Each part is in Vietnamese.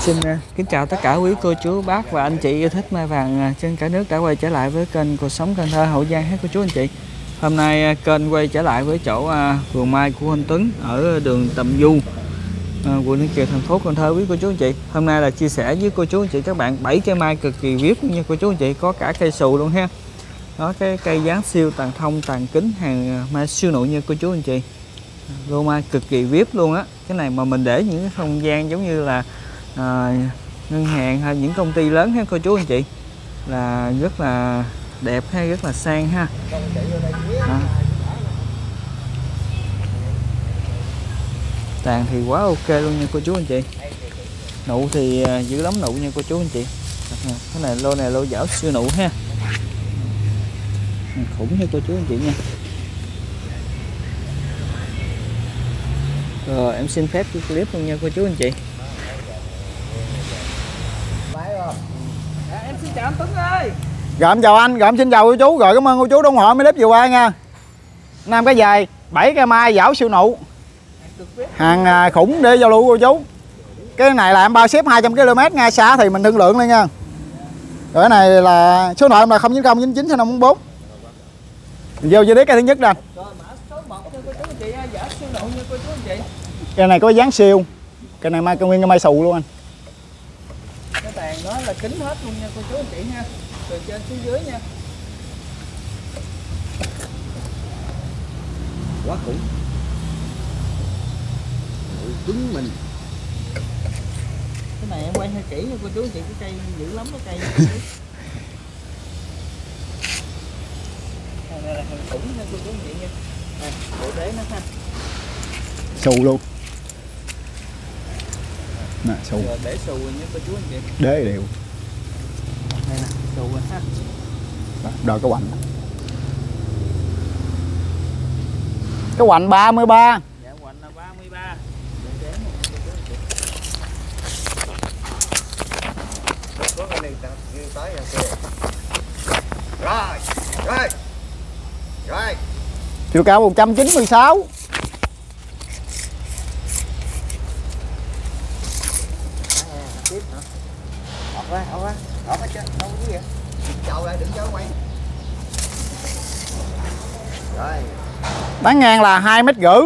Xin ờ, kính chào tất cả quý cô chú bác và anh chị yêu thích mai vàng ờ, trên cả nước đã quay trở lại với kênh cuộc sống Cần Thơ Hậu Giang hết cô chú anh chị. Hôm nay ờ, kênh quay trở lại với chỗ vườn mai của anh Tuấn ở đường Tầm Du, quận Ninh Kiều, thành phố Cần Thơ quý cô chú anh chị. Hôm nay là chia sẻ với cô chú anh chị các bạn bảy cây mai cực kỳ vip nha cô chú anh chị, có cả cây sù luôn ha. Đó cái cây dáng siêu tàn thông tàn kính hàng mai siêu nụ như cô chú anh chị. Lô mai cực kỳ vip luôn á. Cái này mà mình để những cái không gian giống như là à, ngân hàng hay những công ty lớn ha cô chú anh chị. Là rất là đẹp hay rất là sang ha. À. tàn thì quá ok luôn nha cô chú anh chị. Nụ thì à, dữ giữ lắm nụ nha cô chú anh chị. Cái này lô này lô dảo siêu nụ ha. Khủng nha cô chú anh chị nha. Rồi em xin phép cái clip luôn nha cô chú anh chị. Chào anh Tuấn ơi. Rồi em chào anh, rồi em xin chào cô chú Rồi cảm ơn cô chú ủng hộ mấy clip vừa qua nha. Nam cái dài, 7 cây mai giảo siêu nụ. Hàng à, khủng để giao lưu cô chú. Cái này là em bao ship 200 km ngay xa thì mình thương lượng lên nha. Rồi cái này là số điện em là 090 99 544 Mình vô cho đế cây thứ nhất nè Cây này có dáng siêu. Cây này mai nguyên cái mai xù luôn anh. Tàn nó là kính hết luôn nha cô chú anh chị nha. Từ trên xuống dưới nha. Quá khủng. Cứng mình. Cái này em quay hơi kỹ nha cô chú anh chị cái cây dữ lắm cái cây. Này là hàng khủng nha cô chú anh chị nha. Này bộ đế nó ha. Xù luôn nè xù. Để xù nha cô chú anh chị đế đều. Đây nè xù ha. Rồi cái hoành. Cái hoành 33 dạ hoành là 33 có cái này như tới rồi rồi rồi. Chiều cao 196 ra ốc ra ốc hết chứ đâu cái gì vậy? Chậu lại đừng cho quay. Rồi. Bán ngang là hai mét rưỡi.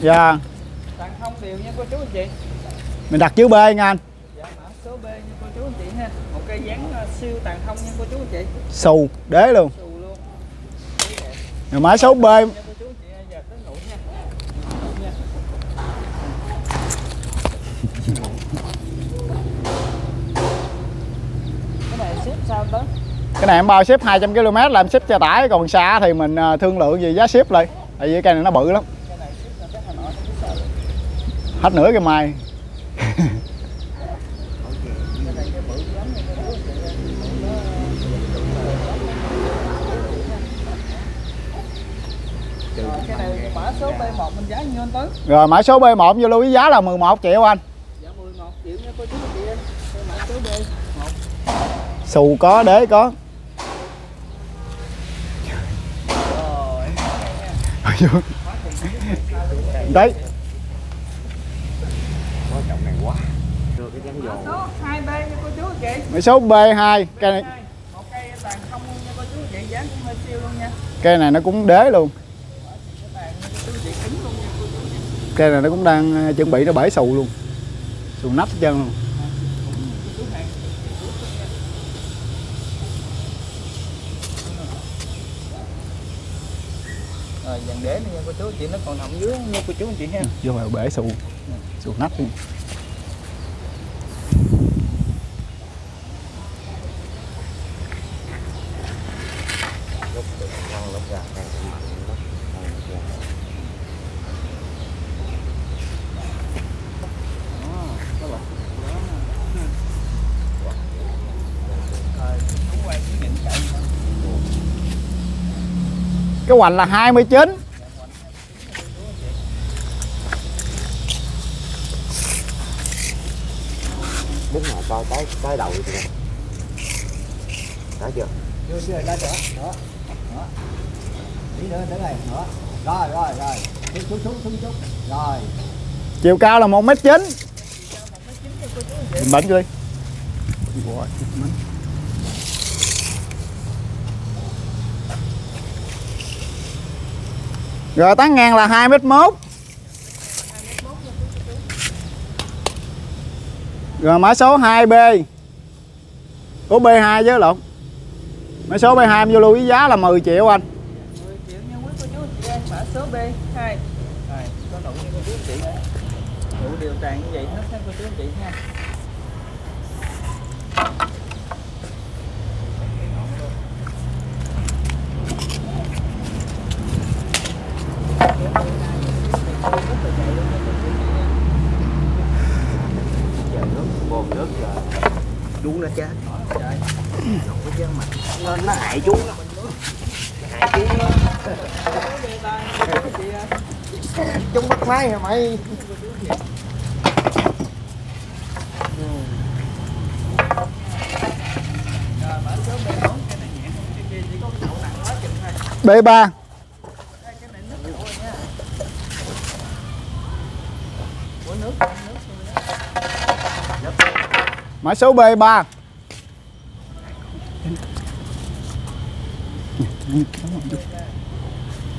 Dạ. Tặng không đều nha cô chú anh chị. Mình đặt chữ B nha anh. Dạ mã số B nha cô chú anh chị ha. Một cây dáng uh, siêu tàn thông nha cô chú anh chị. Xù đế luôn. Xù luôn. Rồi mã số B nha cô chú anh chị giờ tới nụ nha Nụ nha. cái này ship sao tới cái này em bao ship 200 km là em ship xe tải còn xa thì mình à, thương lượng gì giá ship lại tại vì cây này nó bự lắm hết nửa cái mai mã số B1 mình giá nhiêu anh Tuấn? rồi mã số B1 vô lưu ý giá là 11 triệu anh Dạ 11 triệu nha cô chú anh chị. Cái mã số B1. Xù có đế có. Đấy. Số 2B nha cô chú anh chị. mã số B2 cây này. Cây này nó cũng đế luôn. Cây này nó cũng đang à, chuẩn bị nó bể xù luôn. Xù nắp hết trơn luôn để nha cô chú chị nó còn nằm dưới nha cô chú anh chị ha. Ừ, vô vào bể xù xù ừ. nắp luôn cái hoành là 29 cái đầu nè thấy chưa? Chưa chưa ra nữa nữa nữa tí nữa tới này nữa rồi rồi rồi. Xuống xuống xuống xuống xuống. Rồi. Chiều cao là 1 m 9 Mình chết mình. rồi tán ngang là 2 m 1 rồi mã số 2B của B2 chứ lộn? Mã số B2 em vô lưu với giá là 10 triệu anh. 10 triệu nha quý cô chú chị em mã số B2 Rồi, có đủ như cô chú chị nha Đủ điều tràn như vậy hết các cô chú chị ha giờ nước bồn nước giờ chú nó chết Trời, Không có chân mặt nó, nó hại chú nó hại chú nó chúng bắt máy hả mày rồi mã số B4 cái này nhẹ hơn cái kia chỉ có cái đậu nặng quá chừng thôi B3 Đây, cái này nước đậu rồi mày. B3 mã số B3 Ê,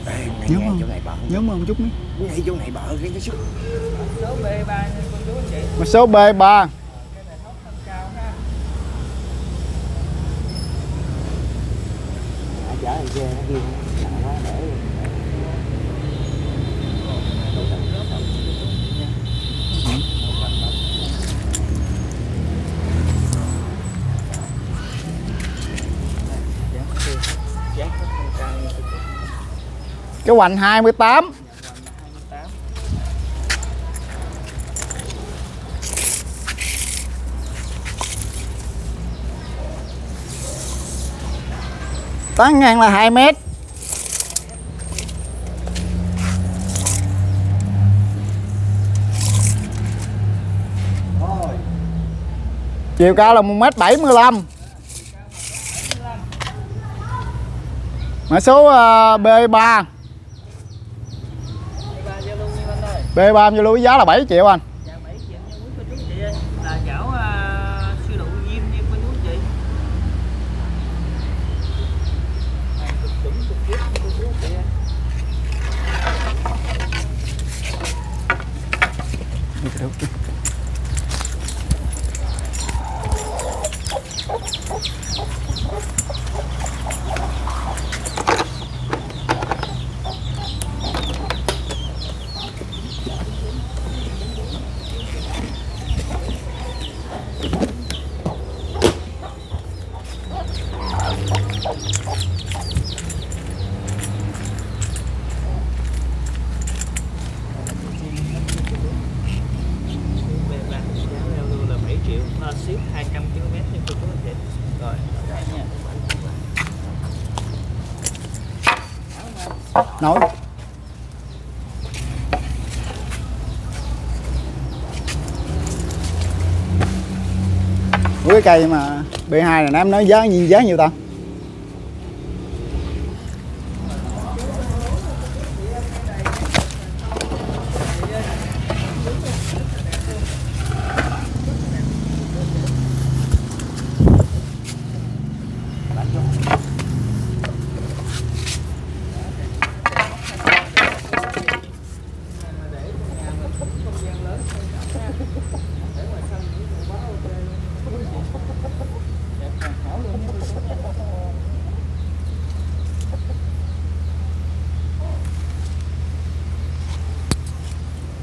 ngay, Nhớ không? chỗ này bợ nhớ một chút nữa ngay chỗ này bợ cái nó sức số B3 nha cô chú anh chị mã số B3 cái này thóc thân cao ha Đã chở anh xe nó nặng quá để giá thóc thân cao nha cô chú cái hoành 28 tán ngang là 2 mét. Chiều cao là 1 mét 75 mã số à, ờ, B3 B30 lưu giá là 7 triệu anh. Nổi với cái cây mà B2 này nãy em nói giá nhiêu giá nhiêu ta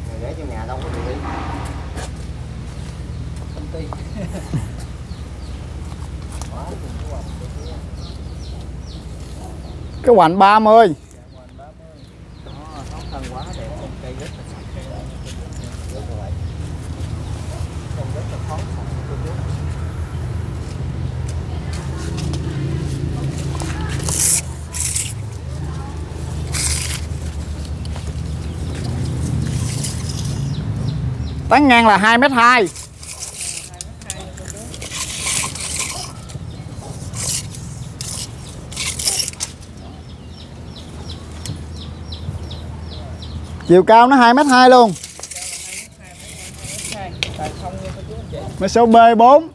Mày để trong nhà đâu có được đi công ty cái hoành 30 Hoành 30 đó thóc thân quá đẹp con cây rất là sạch rất là vậy không rất là khó cái hoành 30 tán ngang là 2 mét 2 2 mét 2 cô chú chiều cao nó 2 m 2 luôn. Hai, mã số B4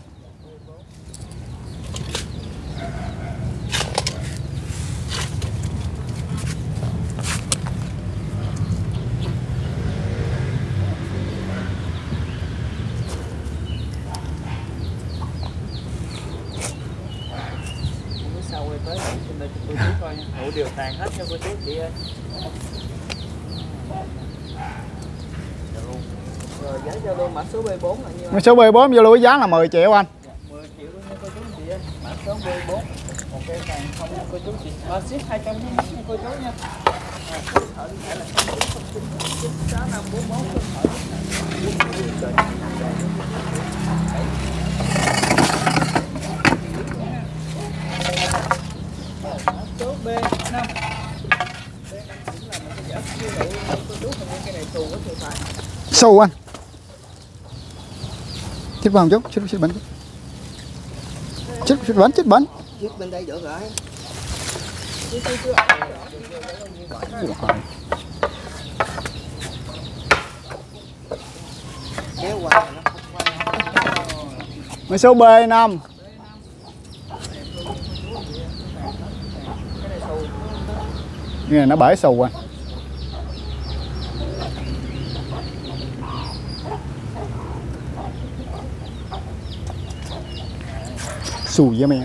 tới đây cho coi nha. Tàn hết cho cô chú chị ơi. Rồi giá mã số B4 là nhiêu mã số B4 vô lưu giá là 10 triệu anh. Dạ, 10 triệu luôn nha cô chú chị ơi. Mã số B4 Một cây không nha cô chú chị. Và ship 200 nha cô chú nha. À, số điện thoại liên hệ là 0909 6541 số điện thoại liên hệ. số B5 xù anh. Chết vào chút chết chết bánh chết chết bánh chết bánh. Chiếc bên đây được rồi. mã số B5 cái này xù Nghe nó bể xù anh xù với mẹ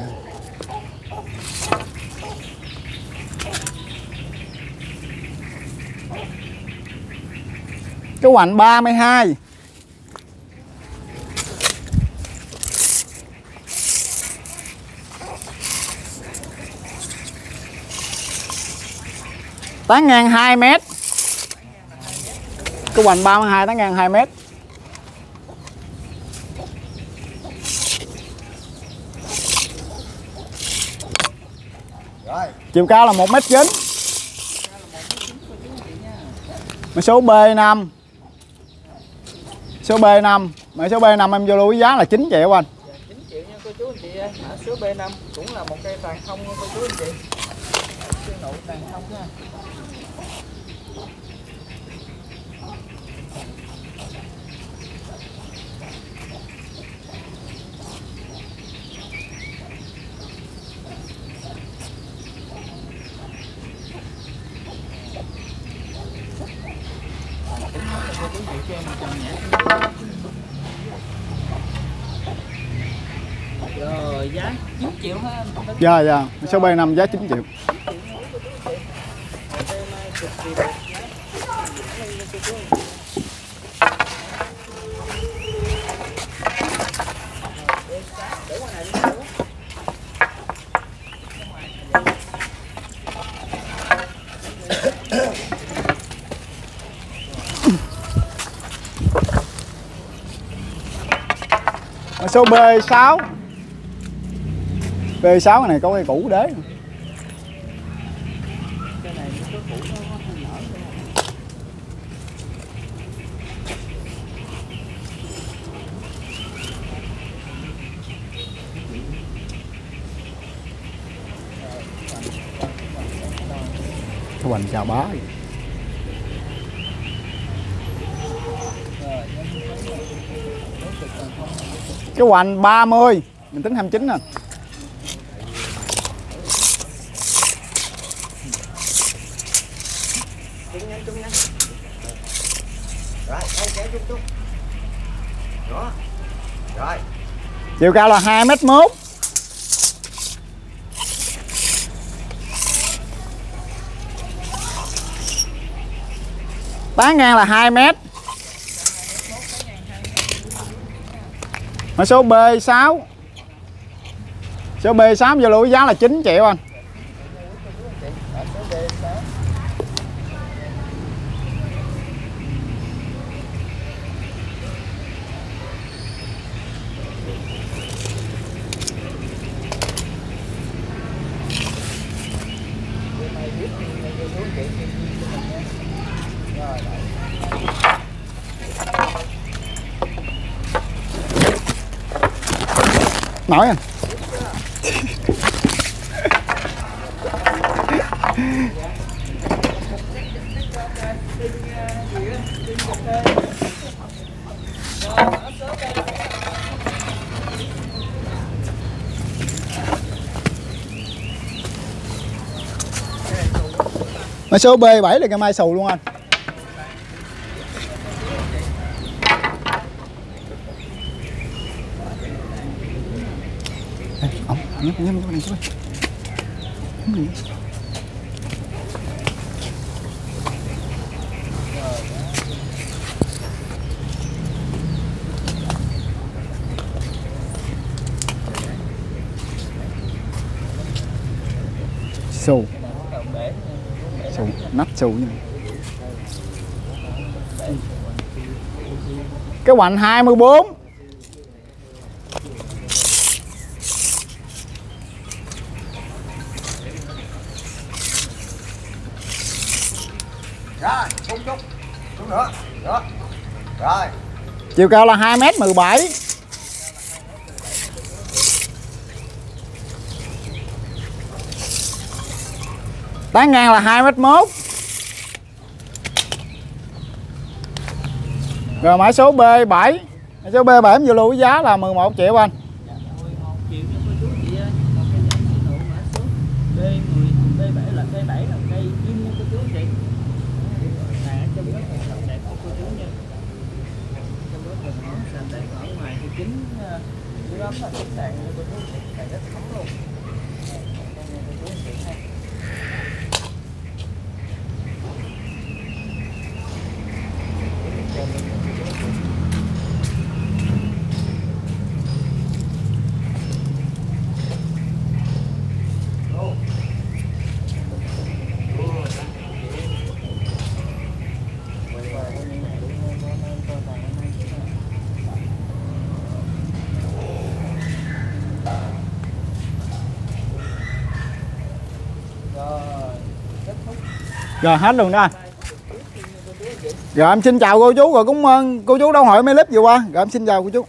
cái hoành 32 tán ngàn 2 mét. Cái hoành 32 tám ngàn 2 mét. Chiều cao là 1 mét 9 mã số B5 số B5 mã số B5 em vô lưu giá là 9 triệu anh. Dạ, 9 triệu nha cô chú anh chị ơi. Mã số B5 cũng là một cây tàn không nha cô chú anh chị. Cây nụ tàn không nha. Triệu ha dạ dạ. Mã số B5 giá 9 triệu. Số B6 V6 này có cây cũ đế cái củ nó cái hoành chào bá. Rồi cái hoành 30 mình tính 29 nè. Chiều cao là 2 mét mốt. Bán ngang là 2 mét. Mã số B6 số B6 vô lưu giá là 9 triệu anh. Nói à Mai số B7 là cái mai xù luôn anh. Nhấp nhấp cái này xuống. Nhấp này. sâu xù nách xù như này cái hoành 24 rồi, xuống chút. Xuống nữa, đó. Rồi. Chiều cao là 2 m 17 tán ngang là 2 m 1 rồi mã số B7 mã số B7 em vừa lưu với giá là 11 triệu anh triệu cho cô chú chị ơi còn cây nhãn chị nụ mã số B10 B7 là cây 7 là cây kim nha cô chú chị này ở trong rất là sạch đẹp của cô chú nha trong rất là ngon sạch đẹp ở ngoài thì chính dưới đó là cái sàn của tôi chú chị rất thấm luôn Đây nha cô chú chị ha. Rồi, kết thúc rồi, hết luôn đó rồi, em xin chào cô chú, rồi cũng ơn cô chú đâu hỏi mấy clip vừa qua. Rồi, em xin chào cô chú.